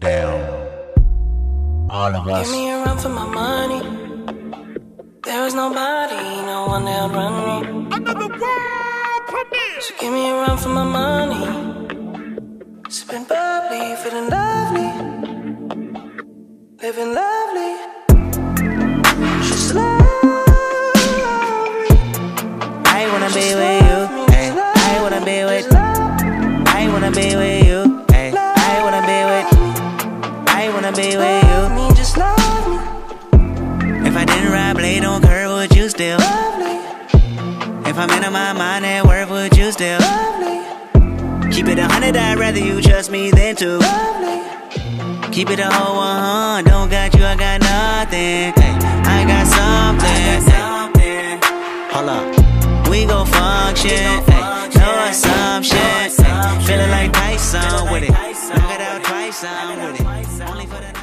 Damn. All of us. Give me a run for my money. There is nobody, no one that'll run me. Another world premiere. So give me a run for my money. Sipping bubbly, feeling lovely. Living lovely. Just lovely. I wanna be with you. Ay, I wanna be with. I wanna be with be with you. Love me, just love me. If I didn't ride blade on curve, would you still? love me? If I'm in my mind at work, would you still? love me? Keep it a hundred, I'd rather you trust me than two. me. Keep it a whole one, don't got you, I got nothing. Ay, I got something. ay. Hold up, we gon' function. ay, No assumption. ay, Feeling like Tyson with it. I'm with it. Only for.